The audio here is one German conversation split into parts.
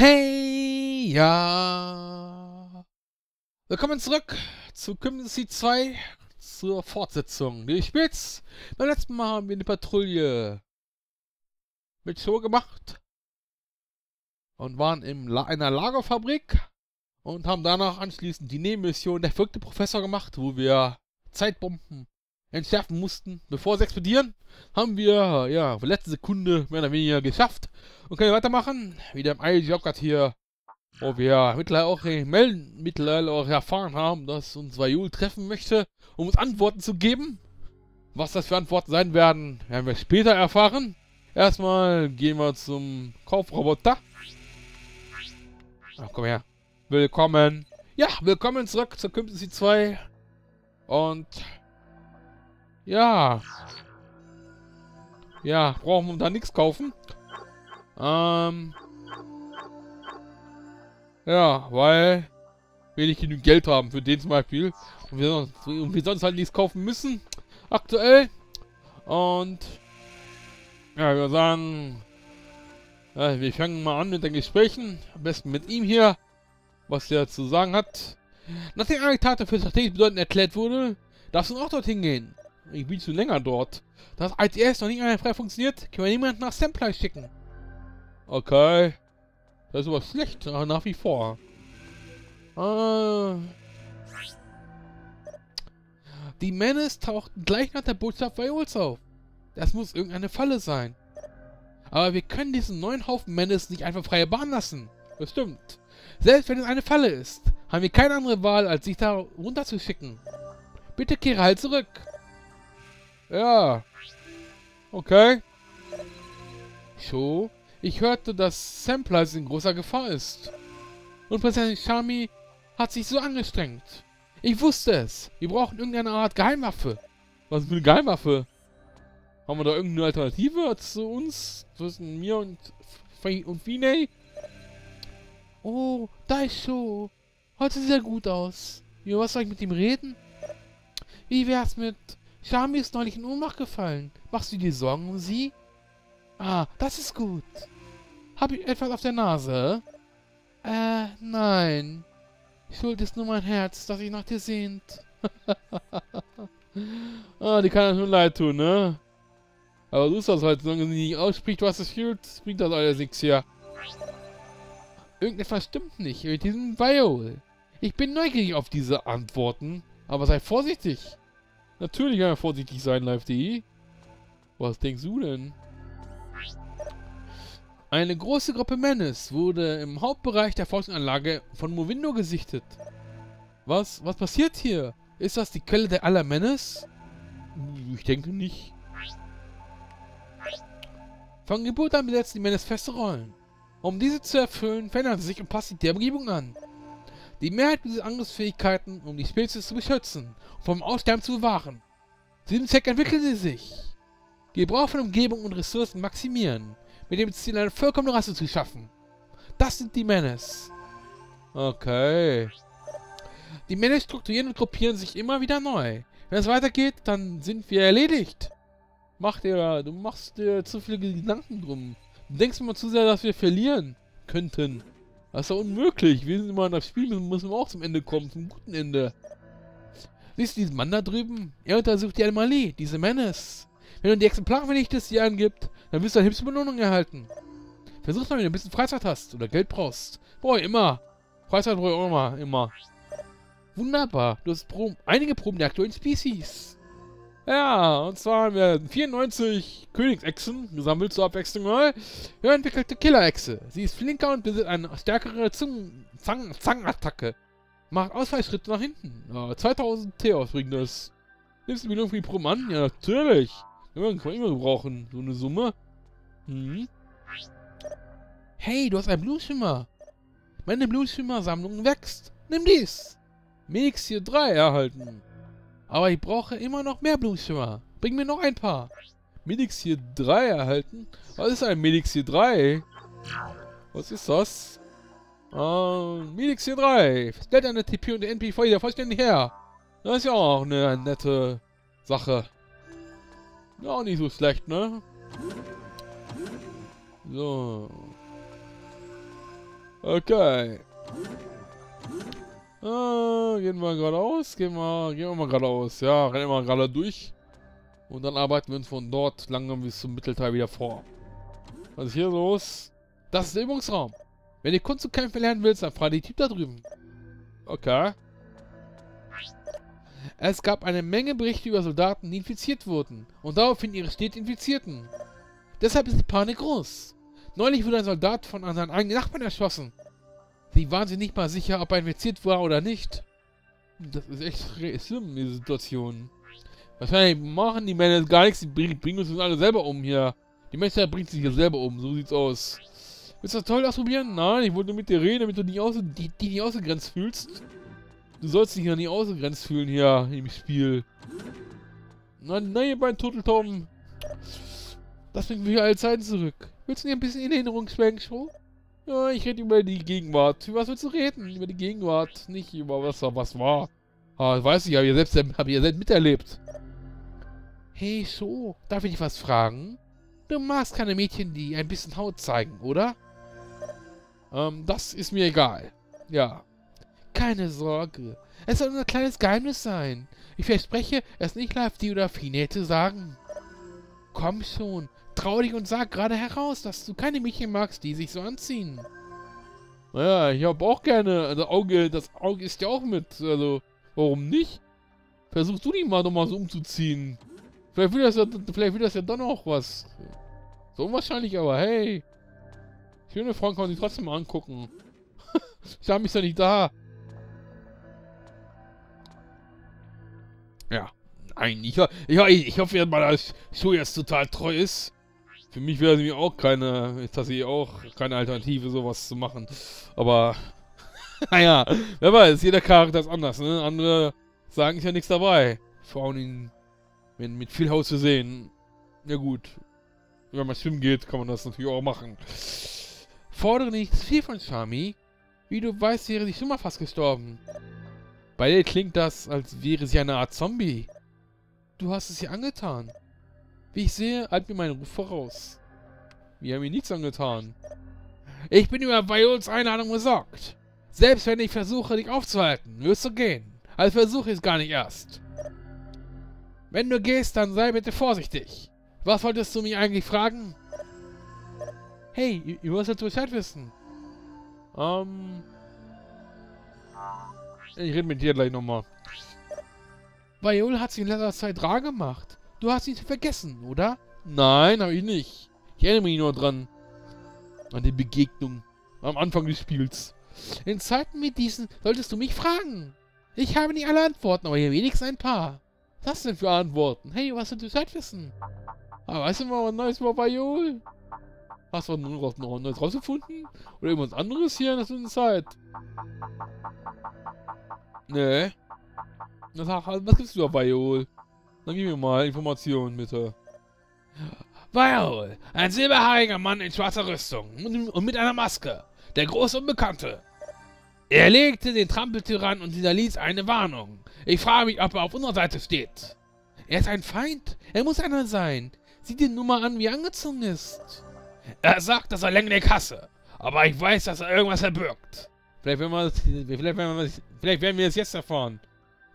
Hey, ja. Willkommen zurück zu Community 2 zur Fortsetzung. Die Spitz. Beim letzten Mal haben wir eine Patrouille mit Show gemacht und waren in einer Lagerfabrik und haben danach anschließend die Nebenmission Der verrückte Professor gemacht, wo wir Zeitbomben entschärfen mussten, bevor sie explodieren. Haben wir, ja, letzte Sekunde mehr oder weniger geschafft und können weitermachen. Wieder im IJ hier, wo wir mittlerweile auch, mittlerweile auch erfahren haben, dass uns Vajul treffen möchte, um uns Antworten zu geben. Was das für Antworten sein werden, werden wir später erfahren. Erstmal gehen wir zum Kaufroboter. Ach, komm her. Willkommen. Ja, willkommen zurück zur Kümpency 2. Und... Ja. Ja, brauchen wir da nichts kaufen. Ähm... Ja, weil wir nicht genügend Geld haben für den zum Beispiel. Und wir, sonst, und wir sonst halt nichts kaufen müssen. Aktuell. Und... Ja, wir sagen... Ja, wir fangen mal an mit den Gesprächen. Am besten mit ihm hier was er zu sagen hat. Nachdem eine Tat für strategisch bedeutend erklärt wurde, darfst du auch dorthin gehen. Ich bin zu länger dort. Da das ITS noch nicht frei funktioniert, können wir niemanden nach Sampler schicken. Okay. Das ist aber schlecht, nach wie vor. Äh. Die Menace tauchten gleich nach der Botschaft bei uns auf. Das muss irgendeine Falle sein. Aber wir können diesen neuen Haufen Menace nicht einfach freie Bahn lassen. Das stimmt. Selbst wenn es eine Falle ist, haben wir keine andere Wahl, als sich da runterzuschicken. Bitte kehre halt zurück. Ja. Okay. So. Ich hörte, dass Samplice in großer Gefahr ist. Und Präsident Shami hat sich so angestrengt. Ich wusste es. Wir brauchen irgendeine Art Geheimwaffe. Was für eine Geheimwaffe? Haben wir da irgendeine Alternative zu uns? Zwischen mir und, und Vinay? Oh, da ist so. Heute sieht er gut aus. Ja, was soll ich mit ihm reden? Wie wär's mit... Shami ist neulich in Ohnmacht gefallen. Machst du dir Sorgen um sie? Ah, das ist gut. Hab ich etwas auf der Nase? Äh, nein. Schuld ist nur mein Herz, das sich nach dir sehnt. ah, die kann ja nur leid tun, ne? Aber du ist das halt, solange sie nicht ausspricht, was es fühlt, bringt das alles nichts hier. Irgendetwas stimmt nicht mit diesem Viol. Ich bin neugierig auf diese Antworten, aber sei vorsichtig. Natürlich kann er vorsichtig sein, live.de. Was denkst du denn? Eine große Gruppe Menace wurde im Hauptbereich der Forschungsanlage von Movindo gesichtet. Was? Was passiert hier? Ist das die Quelle der aller Menace? Ich denke nicht. Von Geburt an besetzen die Menace feste Rollen. Um diese zu erfüllen, verändern sie sich und passen der Umgebung an. Die Mehrheit dieser Angriffsfähigkeiten, um die Spezies zu beschützen und vom Aussterben zu bewahren. Zu diesem Zweck entwickeln sie sich. Gebrauch von Umgebung und Ressourcen maximieren, mit dem Ziel, eine vollkommene Rasse zu schaffen. Das sind die Menace. Okay. Die Menace strukturieren und gruppieren sich immer wieder neu. Wenn es weitergeht, dann sind wir erledigt. Mach dir, du machst dir zu viele Gedanken drum. Denkst du mal zu sehr, dass wir verlieren könnten? Das ist doch unmöglich. Wir sind immer in das Spiel, müssen wir auch zum Ende kommen, zum guten Ende. Siehst du diesen Mann da drüben? Er untersucht die Anomalie, diese Menace. Wenn du die Exemplare vernichtest, die angibt, dann wirst du eine hübsche Belohnung erhalten. Versuch mal, wenn du ein bisschen Freizeit hast oder Geld brauchst. Boah, immer. Freizeit brauche ich auch immer, immer. Wunderbar. Du hast Proben, einige Proben der aktuellen Species. Ja, und zwar haben wir 94 Königsechsen gesammelt zur Abwechslung mal. Wir entwickelte Killer-Echse. Sie ist flinker und besitzt eine stärkere Zungen Zang Zangenattacke. Macht Ausfallschritte nach hinten. Ja, 2000 Theos bringt das. Nimmst du mir irgendwie pro Mann? Ja, natürlich. Ja, kann man immer brauchen, so eine Summe. Hm. Hey, du hast einen Blueschimmer. Meine Blueschimmer-Sammlung wächst. Nimm dies. Mix hier 3 erhalten. Aber ich brauche immer noch mehr Blumenschimmer. Bring mir noch ein paar. Medix hier 3 erhalten. Was ist ein Medix hier 3? Was ist das? Ähm, Medix hier 3. Stellt eine TP und NP wieder vollständig her. Das ist ja auch eine nette Sache. Ja, auch nicht so schlecht, ne? So. Okay. Ah, gehen wir geradeaus, gehen wir, gehen wir mal geradeaus. Ja, rennen wir gerade durch. Und dann arbeiten wir uns von dort langsam bis zum Mittelteil wieder vor. Was ist hier los? Das ist der Übungsraum. Wenn du Kunst und Kämpfe lernen willst, dann frage die Typ da drüben. Okay. Es gab eine Menge Berichte über Soldaten, die infiziert wurden. Und daraufhin ihre Städte Infizierten. Deshalb ist die Panik groß. Neulich wurde ein Soldat von seinen eigenen Nachbarn erschossen. Sie waren sich nicht mal sicher, ob er infiziert war oder nicht. Das ist echt schlimm, diese Situation. Wahrscheinlich machen die Männer gar nichts, die bringen uns alle selber um hier. Die Menschheit bringt sich hier selber um, so sieht's aus. Willst du das toll ausprobieren? Nein, ich wollte nur mit dir reden, damit du nicht aus, die, die nicht ausgegrenzt fühlst. Du sollst dich ja nicht ausgegrenzt fühlen hier im Spiel. Nein, nein, ihr beiden Turteltauben. Das bringt mich alle Zeiten zurück. Willst du dir ein bisschen in Erinnerung schwenken, Show? Ja, ich rede über die Gegenwart. Über was willst du reden? Über die Gegenwart, nicht über was, was war. Ah, weiß ich, habe ich selbst, hab ich selbst miterlebt. Hey, so, darf ich dich was fragen? Du magst keine Mädchen, die ein bisschen Haut zeigen, oder? Ähm, das ist mir egal. Ja. Keine Sorge. Es soll ein kleines Geheimnis sein. Ich verspreche, es nicht live die oder Fine zu sagen. Komm schon, trau dich und sag gerade heraus, dass du keine Mädchen magst, die sich so anziehen. Naja, ich hab auch gerne, also Auge, das Auge ist ja auch mit, also, warum nicht? Versuch du dich mal doch so umzuziehen. Vielleicht will das ja, vielleicht will das ja dann auch was. So unwahrscheinlich, aber hey. Schöne Frauen kann man sich trotzdem mal angucken. ich habe mich ja nicht da. Ja. Nein, ich, ich, ich hoffe, mal, dass Schuh jetzt total treu ist. Für mich wäre mir auch keine, ist auch keine Alternative, sowas zu machen. Aber, naja, wer weiß, jeder Charakter ist anders, ne? Andere sagen, ist ja nichts dabei. Frauen in, mit viel Haus zu sehen. Ja gut. Wenn man schwimmen geht, kann man das natürlich auch machen. Fordere nicht viel von Shami. Wie du weißt, wäre sie schon mal fast gestorben. Bei ihr klingt das, als wäre sie eine Art Zombie. Du hast es ihr angetan. Wie ich sehe, eilt mir mein Ruf voraus. Wir haben ihm nichts angetan. Ich bin über Viols Einladung besorgt. Selbst wenn ich versuche, dich aufzuhalten, wirst du gehen. Also versuche ich es gar nicht erst. Wenn du gehst, dann sei bitte vorsichtig. Was wolltest du mich eigentlich fragen? Hey, ihr müsst jetzt Bescheid wissen. Ähm... Ich rede mit dir gleich nochmal. Viol hat sich in letzter Zeit rar gemacht. Du hast ihn vergessen, oder? Nein, habe ich nicht. Ich erinnere mich nur dran. An die Begegnung am Anfang des Spiels. In Zeiten wie diesen solltest du mich fragen. Ich habe nicht alle Antworten, aber hier wenigstens ein paar. Was denn für Antworten? Hey, was willst du Zeit wissen? Ah, weißt du mal was Neues über Viol? Hast du noch, noch Neues rausgefunden? Oder irgendwas anderes hier in der Zeit? Nee. Was gibt's über Viol? Dann gib mir mal Informationen, bitte. Viol, ein silberhaariger Mann in schwarzer Rüstung und mit einer Maske. Der große Unbekannte. Er legte den Trampeltyrann und hinterließ eine Warnung. Ich frage mich, ob er auf unserer Seite steht. Er ist ein Feind. Er muss einer sein. Sieh dir nur mal an, wie er angezogen ist. Er sagt, dass er Länglich hasse. Aber ich weiß, dass er irgendwas verbirgt. Vielleicht werden wir, vielleicht werden wir, vielleicht werden wir es jetzt erfahren.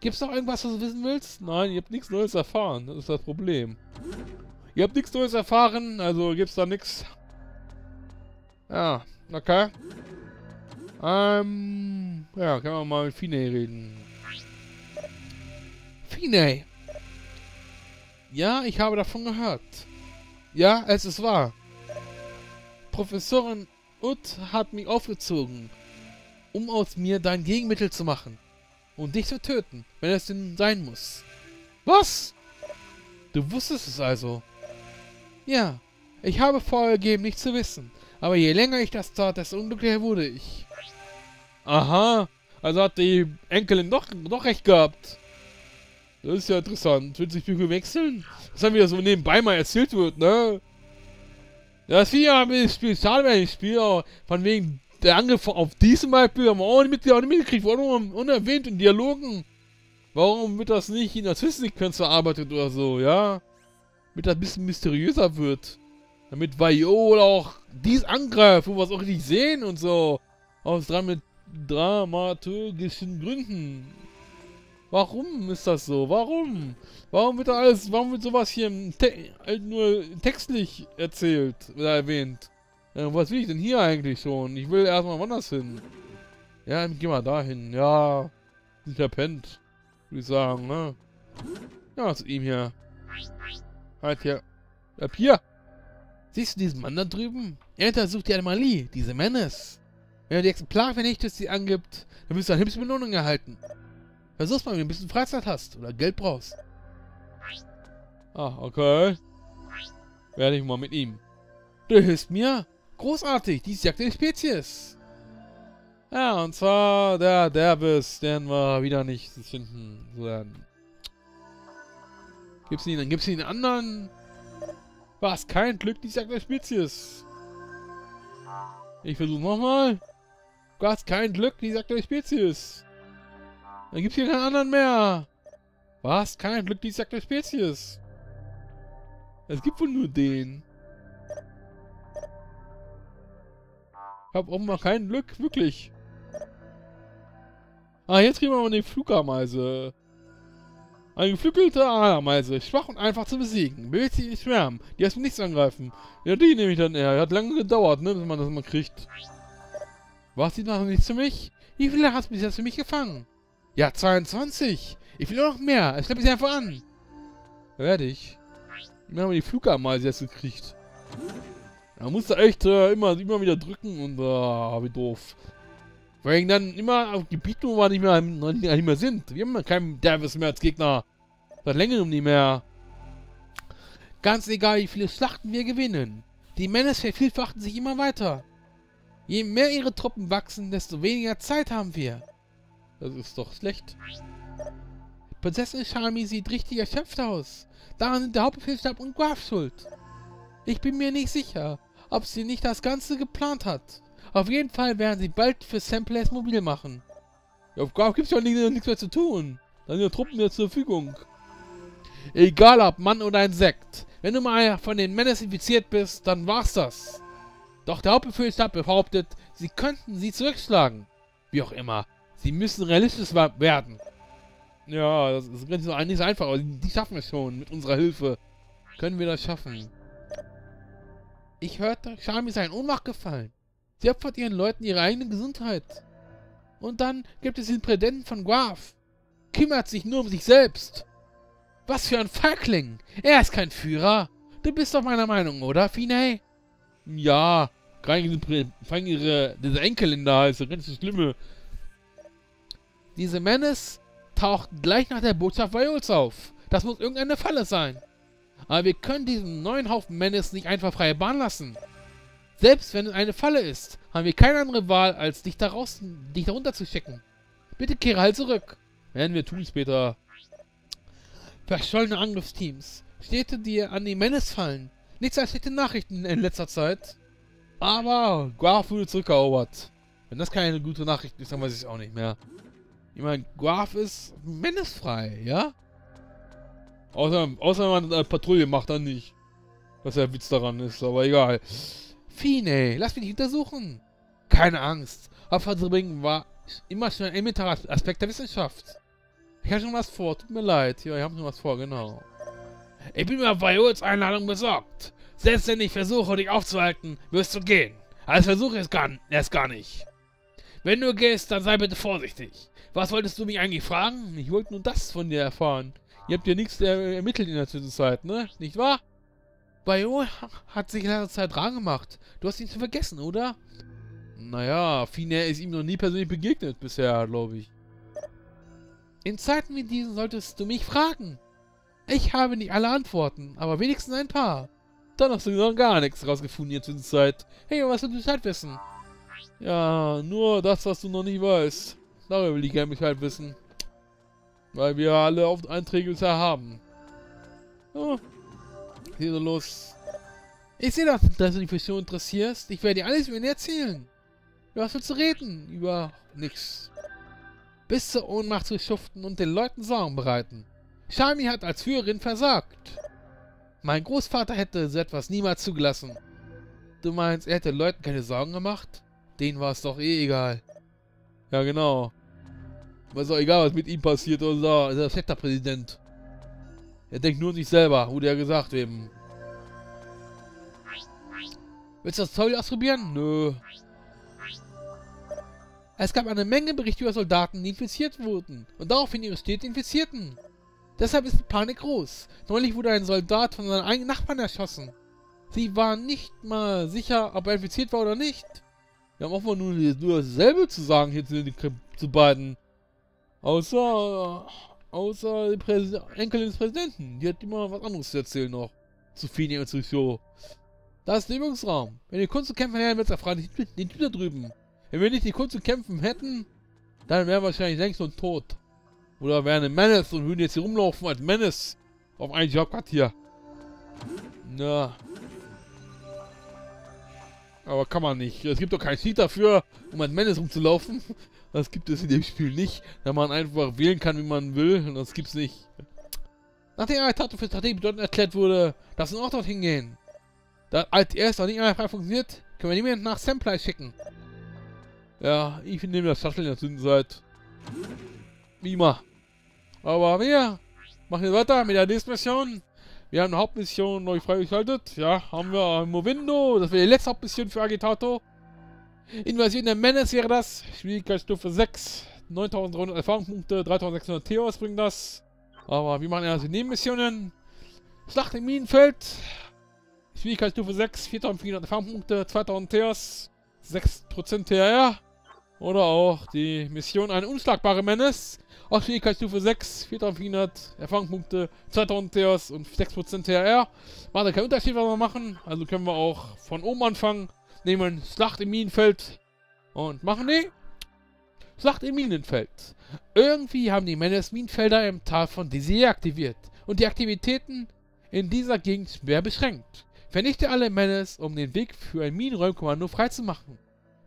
Gibt's noch irgendwas, was du wissen willst? Nein, ihr habt nichts Neues erfahren. Das ist das Problem. Ihr habt nichts Neues erfahren, also gibt's da nichts. Ja, okay. Ähm, ja, können wir mal mit Fine reden. Fine. Ja, ich habe davon gehört. Ja, es ist wahr. Professorin Ut hat mich aufgezogen, um aus mir dein Gegenmittel zu machen. Und dich zu töten, wenn es denn sein muss. Was? Du wusstest es also. Ja, ich habe vorgegeben, nicht zu wissen. Aber je länger ich das tat, desto unglücklicher wurde ich. Aha, also hat die Enkelin doch, doch recht gehabt. Das ist ja interessant. Wird sich Bücher wechseln? Das haben wir so nebenbei mal erzählt wird, ne? Das ist ja im Spiel, schade, wenn ich spiele, von wegen der Angriff auf diesem Beispiel haben wir auch nicht, auch nicht mitgekriegt, warum unerwähnt in Dialogen. Warum wird das nicht in der Zwischensequenz verarbeitet oder so, ja? Damit das ein bisschen mysteriöser wird. Damit Viol auch dies angreift, wo wir es auch richtig sehen und so. Aus Dram dramaturgischen Gründen. Warum ist das so? Warum? Warum wird da alles, warum wird sowas hier halt nur textlich erzählt oder erwähnt? Ja, was will ich denn hier eigentlich schon? Ich will erstmal woanders hin. Ja, geh mal dahin. Ja, nicht verpennt. Würde ich sagen, ne? Ja, zu ihm hier. Halt hier. Bleib hier. Siehst du diesen Mann da drüben? Er untersucht die Anomalie, diese Menace. Wenn du die Exemplar vernichtest, die angibt, dann wirst du eine hübsche Belohnung erhalten. Versuch's mal, wenn du ein bisschen Freizeit hast oder Geld brauchst. Ah, okay. Werde ich mal mit ihm. Du hilfst mir? Großartig, dies jagt eine Spezies. Ja, und zwar der Derbis, den wir wieder nicht finden werden. Gibt's ihn, dann gibt's ihn anderen. Was? Kein Glück, dies jagt eine Spezies. Ich versuche nochmal. Hast kein Glück, dies jagt eine Spezies. Dann gibt's hier keinen anderen mehr. Was? Kein Glück, dies sagt der Spezies. Es gibt wohl nur den. Hab offenbar kein Glück, wirklich. Ah, jetzt kriegen wir mal eine Flugameise. Eine geflügelte Ameise, schwach und einfach zu besiegen. Bewegt sich in Schwärmen, die erst mit nichts angreifen. Ja, die nehme ich dann eher. Hat lange gedauert, ne, bis man das mal kriegt. Was, die machen nichts für mich? Wie viele hast du bis jetzt für mich gefangen? Ja, 22. Ich will noch mehr. Ich schleppe sie einfach an. Werde ich. Wir haben die Flugameise jetzt gekriegt. Da musst du echt äh, immer, immer wieder drücken und äh, wie doof. Allem dann immer auf Gebieten, wo wir nicht mehr, nicht mehr sind. Wir haben keinen Davis mehr als Gegner. Seit längerem nicht mehr. Ganz egal, wie viele Schlachten wir gewinnen. Die Männer vervielfachten sich immer weiter. Je mehr ihre Truppen wachsen, desto weniger Zeit haben wir. Das ist doch schlecht. Prinzessin Shami sieht richtig erschöpft aus. Daran sind der Hauptbefehlsstab und Graf schuld. Ich bin mir nicht sicher, ob sie nicht das Ganze geplant hat. Auf jeden Fall werden sie bald für Samplers mobil machen. Ja, auf Graf gibt es ja nichts mehr zu tun. Dann sind ja Truppen mehr zur Verfügung. Egal ob Mann oder Insekt. Wenn du mal von den Männern infiziert bist, dann war's das. Doch der Hauptbefehlsstab behauptet, sie könnten sie zurückschlagen. Wie auch immer. Sie müssen realistisch werden. Ja, das ist nicht so einfach, aber die schaffen es schon. Mit unserer Hilfe können wir das schaffen. Ich hörte, Shami sei in Ohnmacht gefallen. Sie opfert ihren Leuten ihre eigene Gesundheit. Und dann gibt es den Präsidenten von Guaf. Kümmert sich nur um sich selbst. Was für ein Feigling. Er ist kein Führer. Du bist doch meiner Meinung, oder, Finay? Ja, gerade ihre, diese Enkelin da ist ganz schlimme. Diese Menace taucht gleich nach der Botschaft Viols auf. Das muss irgendeine Falle sein. Aber wir können diesen neuen Haufen Menace nicht einfach freie Bahn lassen. Selbst wenn es eine Falle ist, haben wir keine andere Wahl, als dich da raus, dich da runter zu schicken. Bitte kehre halt zurück. Werden wir tun später. Verschollene Angriffsteams. Städte, die an die Menace fallen. Nichts als schlechte Nachrichten in letzter Zeit. Aber Guaf wurde zurückerobert. Wenn das keine gute Nachricht ist, dann weiß ich es auch nicht mehr. Ich meine, Graf ist menacefrei, ja? Außer, außer man eine Patrouille macht, dann nicht. Was der Witz daran ist, aber egal. Fine, lass mich untersuchen. Keine Angst. Opferbringen war immer schon ein elementarer Aspekt der Wissenschaft. Ich habe schon was vor, tut mir leid. Ja, ich habe schon was vor, genau. Ich bin mir bei Jules Einladung besorgt. Selbst wenn ich versuche, dich aufzuhalten, wirst du gehen. Als Versuch ist gar, erst gar nicht. Wenn du gehst, dann sei bitte vorsichtig. Was wolltest du mich eigentlich fragen? Ich wollte nur das von dir erfahren. Ihr habt ja nichts ermittelt in der Zwischenzeit, ne? Nicht wahr? Bayo hat sich in letzter Zeit dran gemacht. Du hast ihn zu vergessen, oder? Naja, Fine ist ihm noch nie persönlich begegnet bisher, glaube ich. In Zeiten wie diesen solltest du mich fragen. Ich habe nicht alle Antworten, aber wenigstens ein paar. Dann hast du noch gar nichts rausgefunden in der Zwischenzeit. Hey, was willst du Bescheid wissen? Ja, nur das, was du noch nicht weißt. Darüber will ich gerne Bescheid wissen. Weil wir alle auf Einträge bisher haben. Oh. Hier so los. Ich sehe, dass, dass du dich für so interessierst. Ich werde dir alles über ihn erzählen. Über was willst du reden? Über nichts. Bis zur Ohnmacht zu schuften und den Leuten Sorgen bereiten. Shami hat als Führerin versagt. Mein Großvater hätte so etwas niemals zugelassen. Du meinst, er hätte Leuten keine Sorgen gemacht? Denen war es doch eh egal. Ja, genau. War es auch egal, was mit ihm passiert oder so. Er ist der Präsident. Er denkt nur an sich selber, wurde ja gesagt eben. Willst du das Zeug ausprobieren? Nö. Es gab eine Menge Berichte über Soldaten, die infiziert wurden und daraufhin ihre Städte infizierten. Deshalb ist die Panik groß. Neulich wurde ein Soldat von seinen eigenen Nachbarn erschossen. Sie waren nicht mal sicher, ob er infiziert war oder nicht. Wir haben offenbar nur, nur dasselbe zu sagen hier zu, zu beiden. Außer, außer die Präs Enkelin des Präsidenten. Die hat immer was anderes zu erzählen noch. Zu Fini und zu Show. Da ist der Übungsraum. Wenn wir Kunst zu kämpfen hätten, wird es erfragen, den Typ da drüben. Wenn wir nicht die Kunst zu kämpfen hätten, dann wären wir wahrscheinlich längst und tot. Oder wären eine Menace und würden jetzt hier rumlaufen als Menace. Auf ein Jobquartier. Na. Aber kann man nicht. Es gibt doch keinen Cheat dafür, um als Menace rumzulaufen. Das gibt es in dem Spiel nicht, da man einfach wählen kann, wie man will. Und das gibt's nicht. Nachdem eine Tat für Strategie bedeutend erklärt wurde, dass wir auch dorthin gehen. Da als erst noch nicht einmal frei funktioniert, können wir niemanden nach Samplei schicken. Ja, ich nehme das Shuttle in der Zwischenzeit. Wie immer. Aber wir machen jetzt weiter mit der nächsten Mission. Wir haben eine Hauptmission neu freigeschaltet. Ja, haben wir Movindo. Das wäre die letzte Hauptmission für Agitator. Invasion der Menace wäre das. Schwierigkeitsstufe 6. 9300 Erfahrungspunkte, 3600 Theos bringt das. Aber wir machen die Nebenmissionen. Schlacht im Minenfeld. Schwierigkeitsstufe 6, 4400 Erfahrungspunkte, 2000 Theos, 6% TR. Oder auch die Mission Eine unschlagbare Menace. Auch Schwierigkeitsstufe 6, 4400 Erfahrungspunkte, 2000 Theos und 6% TR. Macht ja keinen Unterschied, was wir machen. Also können wir auch von oben anfangen. Nehmen Schlacht im Minenfeld und machen die Schlacht im Minenfeld. Irgendwie haben die Menace Minenfelder im Tal von Desir aktiviert und die Aktivitäten in dieser Gegend schwer beschränkt. Vernichte alle Menace, um den Weg für ein Minenräumkommando freizumachen.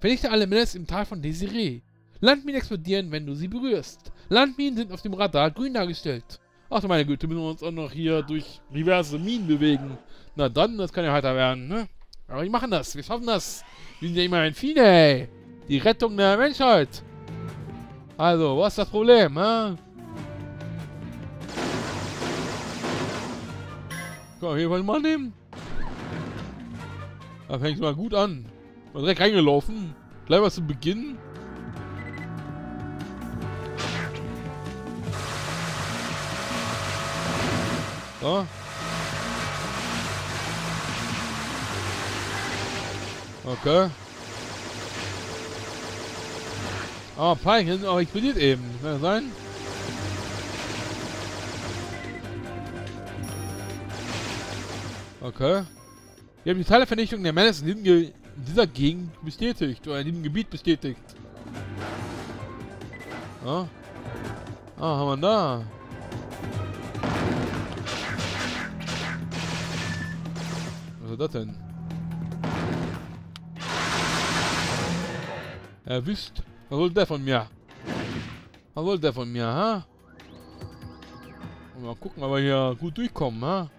Vernichte alle Menace im Tal von Desiree. Landminen explodieren, wenn du sie berührst. Landminen sind auf dem Radar grün dargestellt. Ach du meine Güte, müssen wir uns auch noch hier durch diverse Minen bewegen. Na dann, das kann ja heiter werden, ne? Aber wir machen das, wir schaffen das. Wir sind ja immer ein Viele, ey. Die Rettung der Menschheit. Also, was ist das Problem? Kann man hier mal nehmen? Da fängt mal gut an. Mal direkt reingelaufen. Gleich mal zu Beginn. So. Okay. Ah, Pike, aber explodiert eben. Kann das sein? Okay. Wir haben die Teilevernichtung der Menace in, in dieser Gegend bestätigt. Oder in diesem Gebiet bestätigt. Ja. Ah, haben wir da. Was ist das denn? Erwischt. Was will der von mir? Was will der von mir, ha? Mal gucken, ob wir hier gut durchkommen, ha?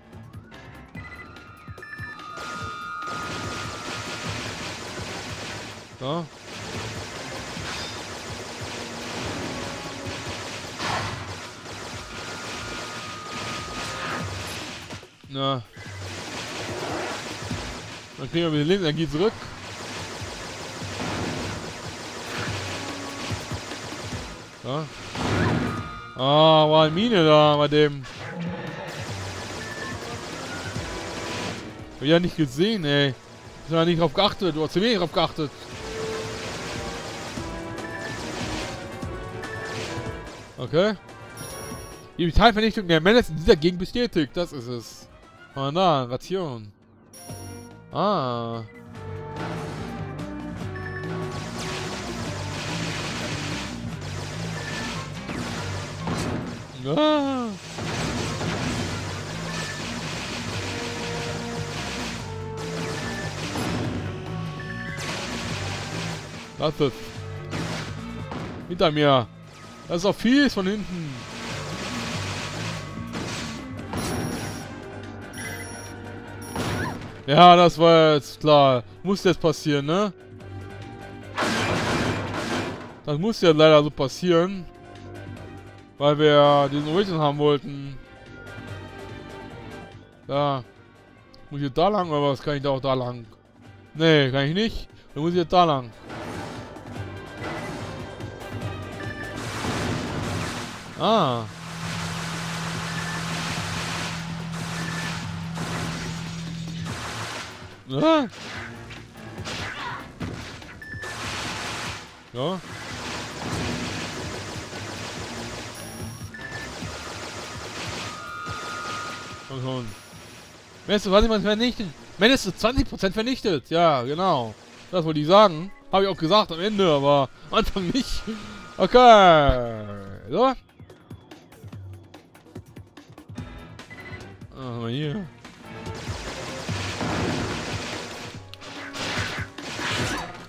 So. Na. Dann kriegen wir wieder Lebensenergie zurück. So. Ah, war eine Mine da bei dem. Hab ich ja nicht gesehen, ey. Ich hab ja nicht drauf geachtet, du hast zu wenig drauf geachtet. Okay. Die Vitalvernichtung der Männer in dieser Gegend bestätigt. Das ist es. Ah, na, Ration. Ah. Ah. Das ist. Hinter mir. Das ist auch fies von hinten. Ja, das war jetzt klar. Muss jetzt passieren, ne? Das muss ja leider so passieren. Weil wir diesen Origin haben wollten. Da. Muss ich jetzt da lang oder was? Kann ich da auch da lang? Nee, kann ich nicht. Dann muss ich jetzt da lang. Ah. Ah. Ja. Komm schon. Du, was ich mal vernichtet? Mindestens 20% vernichtet. Ja, genau. Das wollte ich sagen. Habe ich auch gesagt am Ende, aber Anfang nicht. Okay. So. Mal hier.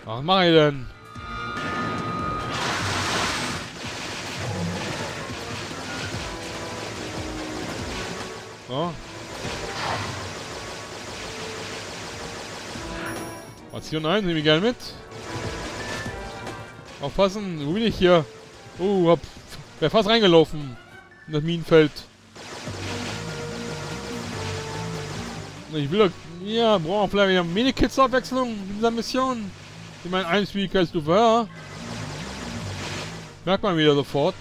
Was mache ich denn? So. Ration 1, nehme ich gerne mit. Aufpassen, wo bin ich hier? Oh, hab, wär fast reingelaufen. In das Minenfeld. Ich will doch, ja, brauchen wir vielleicht wieder Medikits-Abwechslung in dieser Mission. Ich meine, eine Schwierigkeitsstufe höher. Merkt man wieder sofort.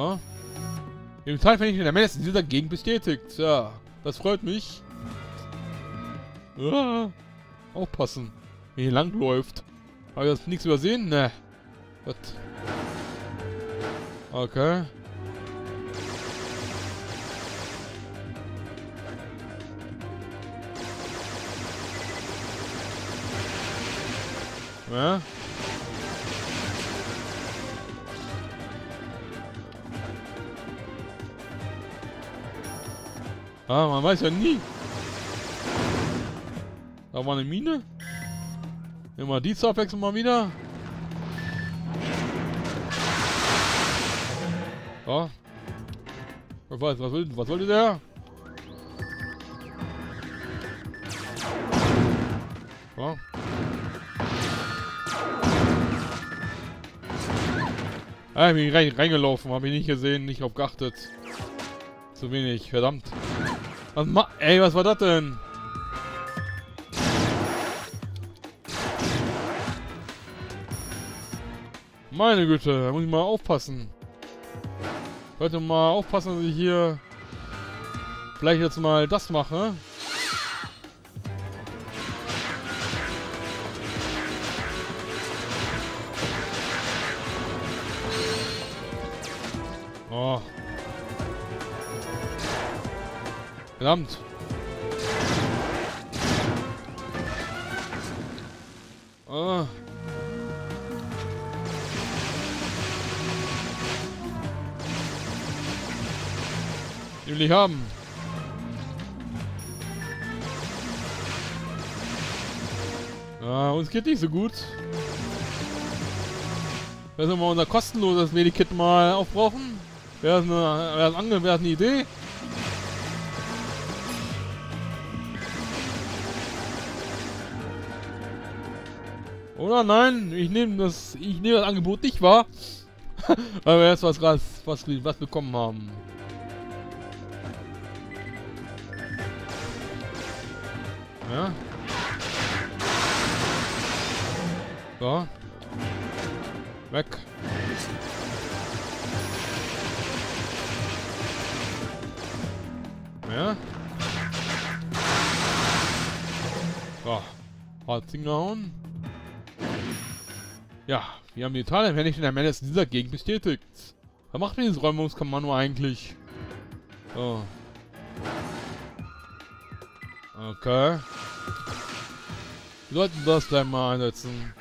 Ja. Im Teil finde ich in der mindestens dieser Gegend bestätigt. Ja, das freut mich. Ja. Aufpassen, wenn hier lang läuft. Habe ich das nichts übersehen? Ne. Gut. Okay. Ja. Ah, man weiß ja nie. Da war eine Mine. Immer die zur Abwechslung mal wieder. Ja. Ich weiß, was will, was wollte der? Ja. Ah, ich bin rein, reingelaufen, habe ich nicht gesehen, nicht drauf geachtet. Zu wenig, verdammt. Was ma Ey, was war das denn? Meine Güte, da muss ich mal aufpassen. Ich sollte mal aufpassen, dass ich hier vielleicht jetzt mal das mache. Verdammt. Oh. Die will ich haben. Ja, uns geht nicht so gut. Lassen wir mal unser kostenloses Medikit mal aufbrauchen. Wäre das eine, wäre eine Idee? Oder nein, ich nehme das, ich nehme das Angebot nicht wahr. Weil wir jetzt was, was, was, was bekommen haben. Ja. So. Weg. Ja. So. Hat hingehauen. Ja, wir haben die Italien, wenn ich in der Menace dieser Gegend bestätigt. Was macht denn dieses Räumungskommando eigentlich? So. Okay. Wir sollten das gleich mal einsetzen.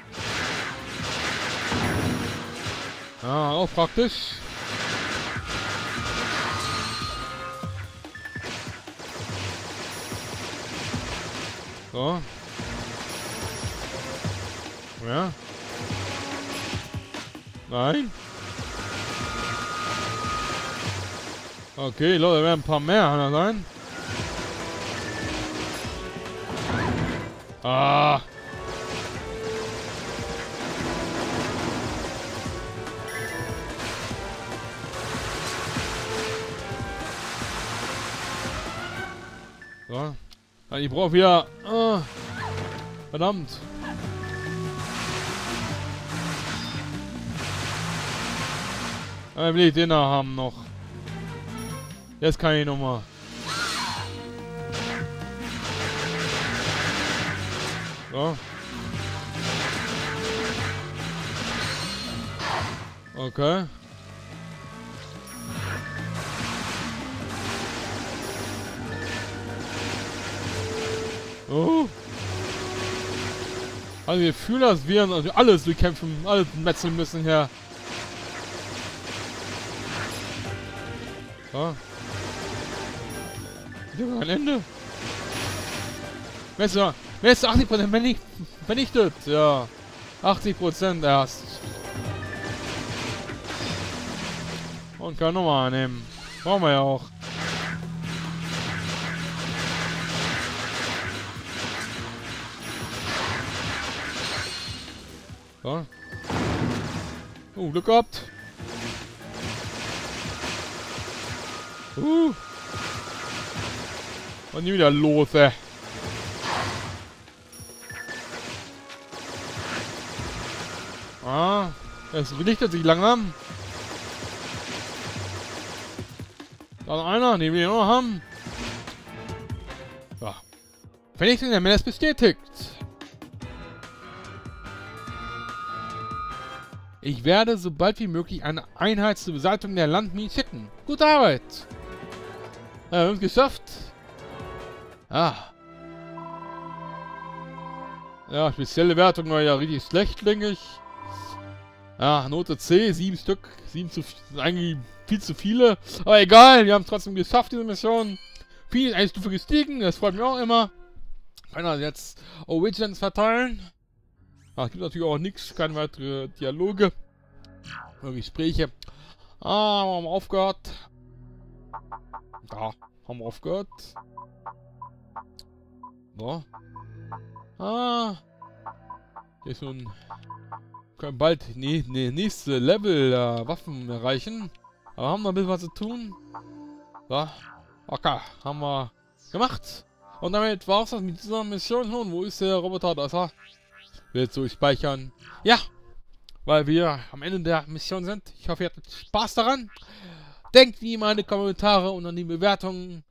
Ja, auch praktisch. So. Ja. Nein. Okay, Leute, werden ein paar mehr sein. Ah. So. Ich brauche wieder... Ah. Verdammt. Aber will ich den haben noch. Jetzt kann ich nochmal. So. Okay. Oh. Also wir fühlen das, wir also alles bekämpfen, alles metzeln müssen hier. So. Ja, ein Ende. Messer. Messer 80% wenn nicht vernichtet. Ja. 80% erst. Und kann nochmal nehmen. Brauchen wir ja auch. So. Oh, Glück gehabt. Uh. Und nie wieder los, ey. Ah, es belichtet sich langsam. Da noch einer, den wir noch haben. Ja. Vernichtung der Menace bestätigt. Ich werde so bald wie möglich eine Einheit zur Beseitigung der Landminen schicken. Gute Arbeit! Ja, wir haben es geschafft. Ah. Ja, spezielle Wertung war ja richtig schlecht, denke ich. Ja, Note C, sieben Stück. Sieben zu eigentlich viel zu viele. Aber egal, wir haben es trotzdem geschafft, diese Mission. Viel eine Stufe gestiegen, das freut mich auch immer. Kann also jetzt Origins verteilen. Ah, es gibt natürlich auch nichts, keine weitere Dialoge. Oder Gespräche. Ah, haben wir aufgehört. Da, haben wir aufgehört. So. Ah. Hier ist nun... Können bald nee, nee, nächste Level äh, Waffen erreichen. Aber haben wir ein bisschen was zu tun. So. Okay, haben wir gemacht. Und damit war es das mit dieser Mission. Und wo ist der Roboter? Da ist er. Will so speichern. Ja, weil wir am Ende der Mission sind. Ich hoffe, ihr hattet Spaß daran. Denkt wie immer an die Kommentare und an die Bewertungen.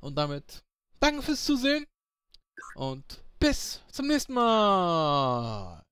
Und damit danke fürs Zusehen. Und bis zum nächsten Mal.